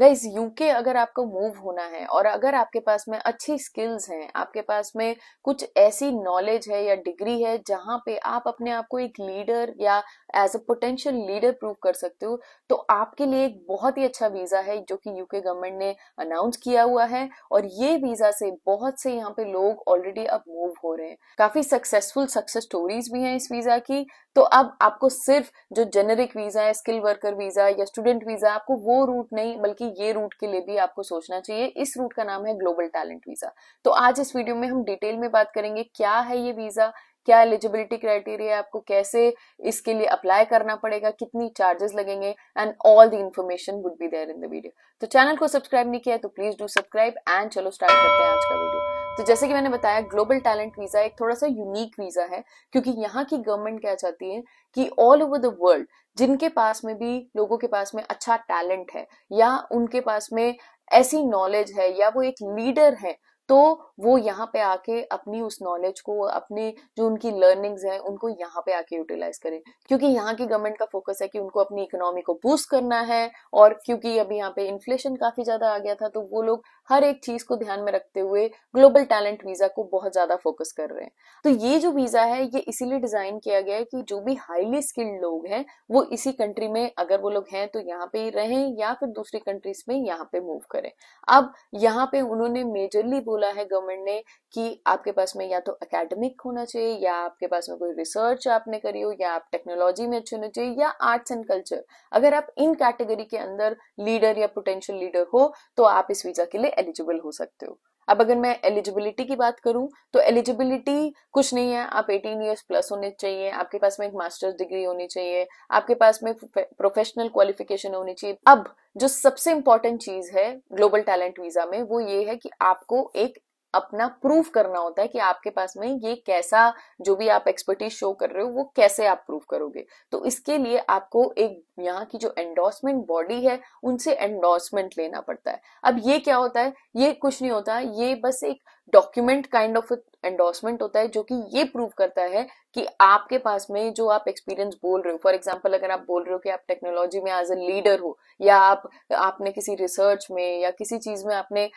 Guys UK अगर आपको move होना है और अगर आपके पास में अच्छी स्किल्स हैं, आपके पास में कुछ ऐसी नॉलेज है या डिग्री है जहाँ पे आप अपने आप को एक लीडर या as a potential leader prove कर सकते हो तो आपके लिए एक बहुत ही अच्छा वीज़ा है जो कि यूके गवर्नमेंट ने अनाउंस किया हुआ है और ये वीज़ा से बहुत से यहाँ पे लोग ऑलरेडी अब मूव हो रहे हैं। काफ़ी सक्सेसफुल सक्सेस स्टोरीज भी हैं इस वीज़ा की तो अब आपको सिर्फ़ जो जेनेरिक वीज़ा है स्किल वर्कर वीज़ा या स्टूडेंट वीज़ा आपको वो रूट नहीं, बल्कि ये रूट के लिए भी आपको सोचना चाहिए। इस रूट का नाम है ग्लोबल टैलेंट वीज़ा तो आज इस वीडियो में हम डिटेल में बात करेंगे, क्या है ये वीज़ा क्या एलिजिबिलिटी क्राइटेरिया आपको, कैसे इसके लिए अप्लाई करना पड़ेगा, कितनी चार्जेस लगेंगे and all the information would be there in the video तो चैनल को सब्सक्राइब नहीं किया तो प्लीज़ डू सब्सक्राइब एंड चलो स्टार्ट करते हैं आज का वीडियो तो जैसे कि मैंने बताया ग्लोबल टैलेंट वीज़ा एक थोड़ा सा यूनिक वीज़ा है, क्योंकि यहाँ की गवर्नमेंट क्या चाहती है कि ऑल ओवर द वर्ल्ड जिनके पास में भी, लोगों के पास में अच्छा टैलेंट है या उनके पास में ऐसी नॉलेज है या वो एक लीडर है तो वो यहाँ पे आके अपनी उस नॉलेज को, अपने जो उनकी लर्निंग्स हैं, उनको यहाँ पे आके यूटिलाइज करें। क्योंकि यहाँ की गवर्नमेंट का फोकस है कि उनको अपनी इकोनॉमी को बूस्ट करना है और क्योंकि अभी यहाँ पे इन्फ्लेशन काफ़ी ज़्यादा आ गया था तो वो लोग हर एक चीज़ को ध्यान में रखते हुए ग्लोबल टैलेंट वीज़ा को बहुत ज़्यादा फोकस कर रहे हैं। तो ये जो वीज़ा है, ये इसीलिए डिज़ाइन किया गया है कि जो भी हाईली स्किल्ड लोग हैं, वो इसी कंट्री में अगर वो लोग हैं तो यहाँ पे ही रहें या फिर दूसरी कंट्रीज़ में यहाँ पे मूव करें। अब यहाँ पे उन्होंने मेजरली बोला है गवर्नमेंट ने कि आपके पास में या तो अकेडमिक होना चाहिए या आपके पास में कोई रिसर्च आपने करी हो या आप टेक्नोलॉजी में अच्छे होने चाहिए या आर्ट्स एंड कल्चर अगर आप इन कैटेगरी के अंदर लीडर या पोटेंशियल लीडर हो तो आप इस वीज़ा के लिए एलिजिबल हो सकते हो। अब अगर मैं एलिजिबिलिटी की बात करूँ तो एलिजिबिलिटी कुछ नहीं है। आप 18 इयर्स प्लस होने चाहिए, आपके पास में एक मास्टर्स डिग्री होनी चाहिए, आपके पास में प्रोफेशनल क्वालिफिकेशन होनी चाहिए। अब जो सबसे इंपॉर्टेंट चीज़ है ग्लोबल टैलेंट वीज़ा में, वो ये है कि आपको एक अपना प्रूफ करना होता है कि आपके पास में ये कैसा, जो भी आप एक्सपर्टीज शो कर रहे हो, वो कैसे आप प्रूफ करोगे। तो इसके लिए आपको एक, यहाँ की जो एंडोर्समेंट बॉडी है, उनसे एंडोर्समेंट लेना पड़ता है। अब ये क्या होता है? ये कुछ नहीं होता, ये बस एक डॉक्यूमेंट काइंड ऑफ़ एंडोर्समेंट होता है, जो कि ये प्रूव करता है कि आपके पास में जो आप एक्सपीरियंस बोल रहे हो। फॉर एग्ज़ाम्पल अगर आप बोल रहे हो कि आप टेक्नोलॉजी में एज ए लीडर हो, या आप, आपने किसी रिसर्च में, या किसी चीज़ में आपने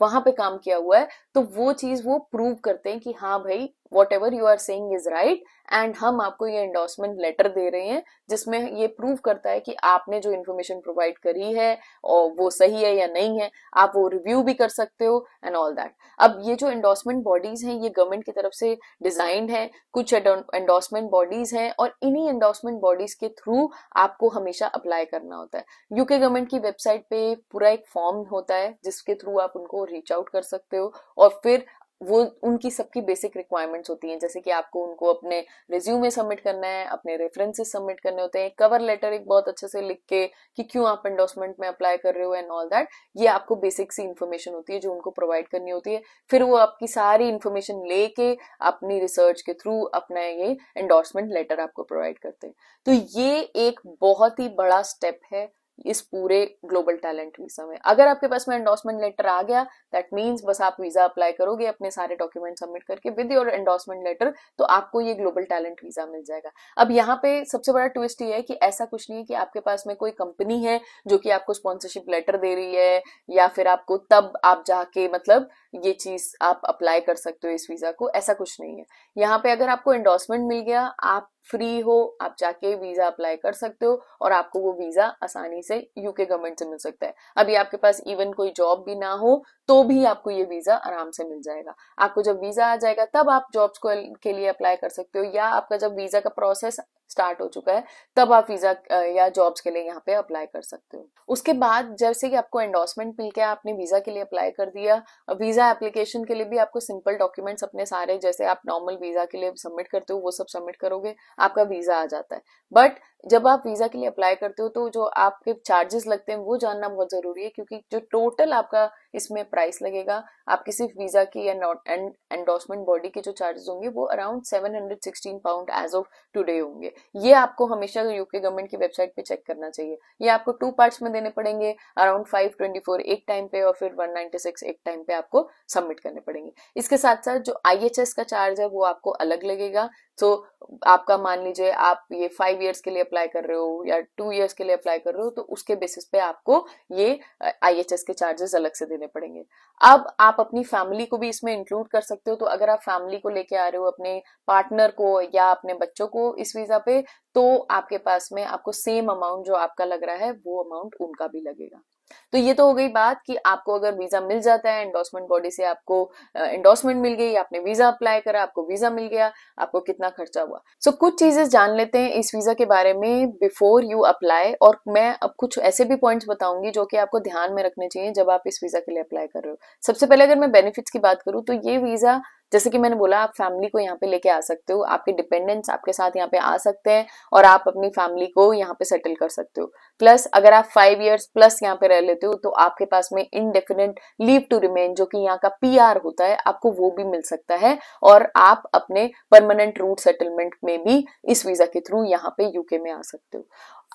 वहाँ पे काम किया हुआ है तो वो चीज़ वो प्रूव करते हैं कि हाँ भाई whatever you are saying is right and हम आपको ये एंडोर्समेंट लेटर दे रहे हैं, जिसमें ये प्रूव करता है कि आपने जो इन्फॉर्मेशन प्रोवाइड करी है, और वो सही है या नहीं है, आप वो रिव्यू भी कर सकते हो एंड ऑल दैट अब ये जो एंडोर्समेंट बॉडीज हैं, ये गवर्नमेंट की तरफ़ से डिजाइंड है, कुछ एंडोर्समेंट बॉडीज हैं, और इन्हीं एंडोर्समेंट बॉडीज के थ्रू आपको हमेशा अप्लाई करना होता है। यूके गवर्नमेंट की वेबसाइट पे पूरा एक फॉर्म होता है, जिसके थ्रू आप उनको रीच आउट कर सकते हो, और फिर वो, उनकी सबकी बेसिक रिक्वायरमेंट्स होती हैं। जैसे कि आपको उनको अपने रिज्यूमे सबमिट करना है, अपने रेफरेंसेस सबमिट करने होते हैं। कवर लेटर एक बहुत अच्छे से लिख के कि क्यों आप एंडोर्समेंट में अप्लाई कर रहे हो एंड ऑल दैट ये आपको बेसिक सी इन्फॉर्मेशन होती है जो उनको प्रोवाइड करनी होती है। फिर वो आपकी सारी इन्फॉर्मेशन लेके अपनी रिसर्च के थ्रू अपना ये एंडोर्समेंट लेटर आपको प्रोवाइड करते हैं। तो ये एक बहुत ही बड़ा स्टेप है इस पूरे ग्लोबल टैलेंट वीज़ा में। अगर आपके पास में एंडोर्समेंट लेटर आ गया दैट मीन्स बस आप वीज़ा अप्लाई करोगे, अपने सारे डॉक्यूमेंट सबमिट करके विद योर एंडोर्समेंट लेटर तो आपको ये ग्लोबल टैलेंट वीज़ा मिल जाएगा। अब यहाँ पे सबसे बड़ा ट्विस्ट ये है कि ऐसा कुछ नहीं है कि आपके पास में कोई कंपनी है जो कि आपको स्पॉन्सरशिप लेटर दे रही है, या फिर आपको तब आप जाके मतलब ये चीज़ आप अप्लाई कर सकते हो इस वीज़ा को, ऐसा कुछ नहीं है। यहाँ पे अगर आपको एंडोर्समेंट मिल गया, आप फ्री हो, आप जाके वीज़ा अप्लाई कर सकते हो और आपको वो वीज़ा आसानी से यूके गवर्नमेंट से मिल सकता है। अभी आपके पास इवन कोई जॉब भी ना हो तो भी आपको ये वीज़ा आराम से मिल जाएगा। आपको जब वीज़ा आ जाएगा, तब आप जॉब्स को के लिए अप्लाई कर सकते हो या आपका जब वीज़ा का प्रोसेस स्टार्ट हो चुका है, तब आप वीज़ा या जॉब्स के लिए यहाँ पे अप्लाई कर सकते हो। उसके बाद जैसे कि आपको एंडोर्समेंट मिल गया, आपने वीज़ा के लिए अप्लाई कर दिया वीज़ा एप्लीकेशन के लिए भी आपको सिंपल डॉक्यूमेंट्स अपने सारे, जैसे आप नॉर्मल वीज़ा के लिए सबमिट करते हो, वो सब सबमिट करोगे, आपका वीज़ा आ जाता है। बट जब आप वीज़ा के लिए अप्लाई करते हो तो जो आपके चार्जेस लगते हैं, वो जानना बहुत ज़रूरी है, क्योंकि जो टोटल आपका इसमें प्राइस लगेगा, आपकी सिर्फ़ वीज़ा की या नॉट एंड एंडोर्समेंट बॉडी के जो चार्जेस होंगे, वो around 716 pound as of today होंगे। ये आपको हमेशा यूके गवर्नमेंट की वेबसाइट पे चेक करना चाहिए। ये आपको टू पार्ट्स में देने पड़ेंगे अराउंड 524 एक टाइम पे और फिर 196 एक टाइम पे आपको सबमिट करने पड़ेंगे। इसके साथ साथ जो आईएचएस का चार्ज है, वो आपको अलग लगेगा सो so, आपका मान लीजिए आप ये फाइव इयर्स के लिए अप्लाई कर रहे हो या टू इयर्स के लिए अप्लाई कर रहे हो तो उसके बेसिस पे आपको ये आईएचएस के चार्जेस अलग से देने पड़ेंगे। अब आप अपनी फैमिली को भी इसमें इंक्लूड कर सकते हो। तो अगर आप फैमिली को लेके आ रहे हो अपने पार्टनर को या अपने बच्चों को इस वीज़ा पे तो आपके पास में आपको सेम अमाउंट जो आपका लग रहा है वो अमाउंट उनका भी लगेगा। तो ये तो हो गई बात कि आपको अगर वीज़ा मिल जाता है एंडोर्समेंट बॉडी से आपको एंडोर्समेंट मिल गई आपने वीज़ा अप्लाई करा आपको वीज़ा मिल गया आपको कितना खर्चा हुआ। सो so, कुछ चीज़ें जान लेते हैं इस वीज़ा के बारे में बिफोर यू अप्लाई और मैं अब कुछ ऐसे भी पॉइंट्स बताऊँगी जो कि आपको ध्यान में रखने चाहिए जब आप इस वीज़ा के लिए अप्लाई कर रहे हो। सबसे पहले अगर मैं बेनिफिट्स की बात करूँ तो ये वीज़ा जैसे कि मैंने बोला, आप फैमिली को यहाँ पे लेके आ सकते हो, आपके डिपेंडेंट्स आपके साथ यहाँ पे आ सकते हैं और आप अपनी फैमिली को यहाँ पे सेटल कर सकते हो। प्लस अगर आप फाइव इयर्स प्लस यहाँ पे रह लेते हो तो आपके पास में इनडेफिनेट लीव टू रिमेन जो कि यहाँ का पीआर होता है, आपको वो भी मिल सकता है और आप अपने परमानेंट रूट सेटलमेंट में भी इस वीज़ा के थ्रू यहाँ पे यूके में आ सकते हो।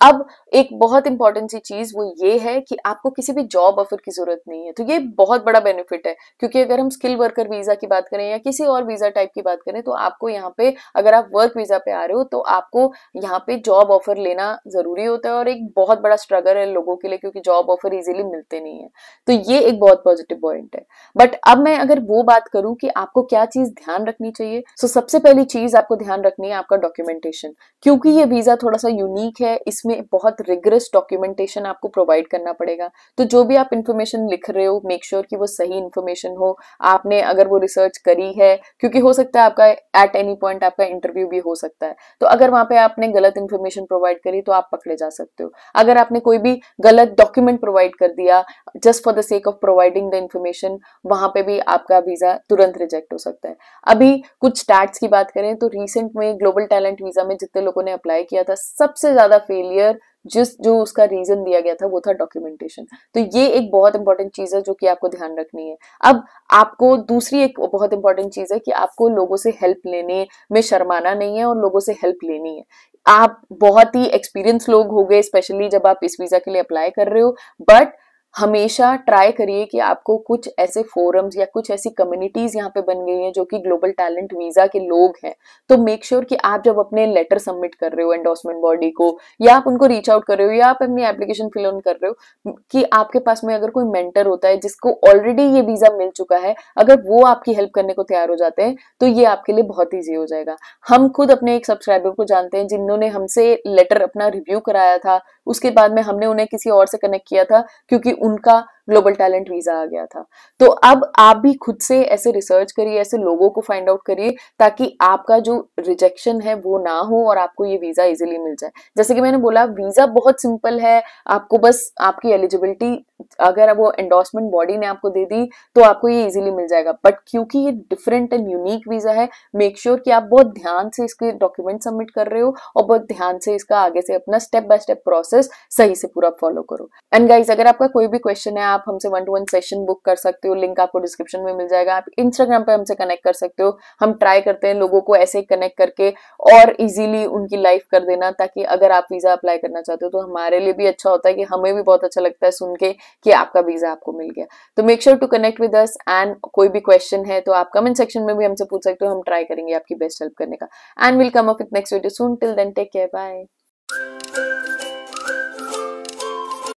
अब एक बहुत इंपॉर्टेंट सी चीज़ वो ये है कि आपको किसी भी जॉब ऑफ़र की ज़रूरत नहीं है। तो ये बहुत बड़ा बेनिफिट है, क्योंकि अगर हम स्किल वर्कर वीज़ा की बात करें या किसी और वीज़ा टाइप की बात करें तो आपको यहाँ पे अगर आप वर्क वीज़ा पे आ रहे हो तो आपको यहाँ पे जॉब ऑफ़र लेना ज़रूरी होता है और एक बहुत बड़ा स्ट्रगल है लोगों के लिए क्योंकि जॉब ऑफ़र इजिली मिलते नहीं है। तो ये एक बहुत पॉजिटिव पॉइंट है। बट अब मैं अगर वो बात करूँ कि आपको क्या चीज़ ध्यान रखनी चाहिए तो सबसे पहली चीज़ आपको ध्यान रखनी है आपका डॉक्यूमेंटेशन क्योंकि ये वीज़ा थोड़ा सा यूनिक है, इसमें इसमें बहुत रिगरस डॉक्यूमेंटेशन आपको प्रोवाइड करना पड़ेगा। तो जो भी आप इन्फॉर्मेशन लिख रहे हो मेक श्योर sure कि वो सही इन्फॉर्मेशन हो। आपने अगर वो रिसर्च करी है, क्योंकि हो सकता है आपका एट एनी पॉइंट आपका इंटरव्यू भी हो सकता है। तो अगर वहाँ पे आपने गलत इन्फॉर्मेशन प्रोवाइड करी तो आप पकड़े जा सकते हो। अगर आपने कोई भी गलत डॉक्यूमेंट प्रोवाइड कर दिया just for the sake of providing the information वहाँ पे भी आपका वीज़ा तुरंत रिजेक्ट हो सकता है। अभी कुछ स्टैट्स की बात करें तो रिसेंट में ग्लोबल टैलेंट वीज़ा में जितने लोगों ने अप्लाई किया था, सबसे ज़्यादा फेलियर जिस जो उसका रीजन दिया गया था, वो था डॉक्यूमेंटेशन तो ये एक बहुत इंपॉर्टेंट चीज़ है जो कि आपको ध्यान रखनी है। अब आपको दूसरी एक बहुत इंपॉर्टेंट चीज़ है कि आपको लोगों से हेल्प लेने में शर्माना नहीं है और लोगों से हेल्प लेनी है। आप बहुत ही एक्सपीरियंस लोग हो गए स्पेशली जब आप इस वीज़ा के लिए अप्लाई कर रहे हो बट हमेशा ट्राई करिए कि आपको कुछ ऐसे फोरम्स या कुछ ऐसी कम्युनिटीज यहाँ पे बन गई हैं जो कि ग्लोबल टैलेंट वीज़ा के लोग हैं। तो मेक श्योर sure कि आप जब अपने लेटर सबमिट कर रहे हो एंडोर्समेंट बॉडी को, या आप उनको रीच आउट कर रहे हो, या आप अपनी एप्लीकेशन फिल ऑन कर रहे हो, कि आपके पास में अगर कोई मेंटर होता है जिसको ऑलरेडी ये वीज़ा मिल चुका है, अगर वो आपकी हेल्प करने को तैयार हो जाते हैं तो ये आपके लिए बहुत ईजी हो जाएगा। हम खुद अपने एक सब्सक्राइबर को जानते हैं जिन्होंने हमसे लेटर अपना रिव्यू कराया था उसके बाद में हमने उन्हें किसी और से कनेक्ट किया था क्योंकि उनका ग्लोबल टैलेंट वीज़ा आ गया था। तो अब आप भी खुद से ऐसे रिसर्च करिए, ऐसे लोगों को फाइंड आउट करिए, ताकि आपका जो रिजेक्शन है वो ना हो और आपको ये वीज़ा इजीली मिल जाए। जैसे कि मैंने बोला वीज़ा बहुत सिंपल है, आपको बस आपकी एलिजिबिलिटी अगर वो एंडोर्समेंट बॉडी ने आपको दे दी तो आपको ये इजीली मिल जाएगा। बट क्योंकि ये डिफरेंट एंड यूनिक वीज़ा है मेक श्योर sure कि आप बहुत ध्यान से इसके डॉक्यूमेंट सबमिट कर रहे हो और बहुत ध्यान से इसका आगे से अपना स्टेप बाय स्टेप प्रोसेस सही से पूरा फॉलो करो। एंड गाइज़ अगर आपका कोई भी क्वेश्चन है आप हमसे one to one session book कर सकते हो लिंक आपको डिस्क्रिप्शन में मिल जाएगा। आप इंस्टाग्राम पे हमसे कनेक्ट कर सकते हो। हम ट्राई करते हैं लोगों को ऐसे कनेक्ट करके और इजीली उनकी लाइफ कर देना ताकि अगर आप वीज़ा अप्लाई करना चाहते हो तो हमारे लिए भी अच्छा होता है कि हमें भी बहुत अच्छा लगता है सुन के कि आपका वीज़ा आपको मिल गया। तो make sure to connect with us and कोई भी क्वेश्चन है तो आप कमेंट सेक्शन में भी हमसे पूछ सकते हो, हम ट्राई करेंगे आपकी बेस्ट हेल्प करने का। And will come up with next video soon till then take care bye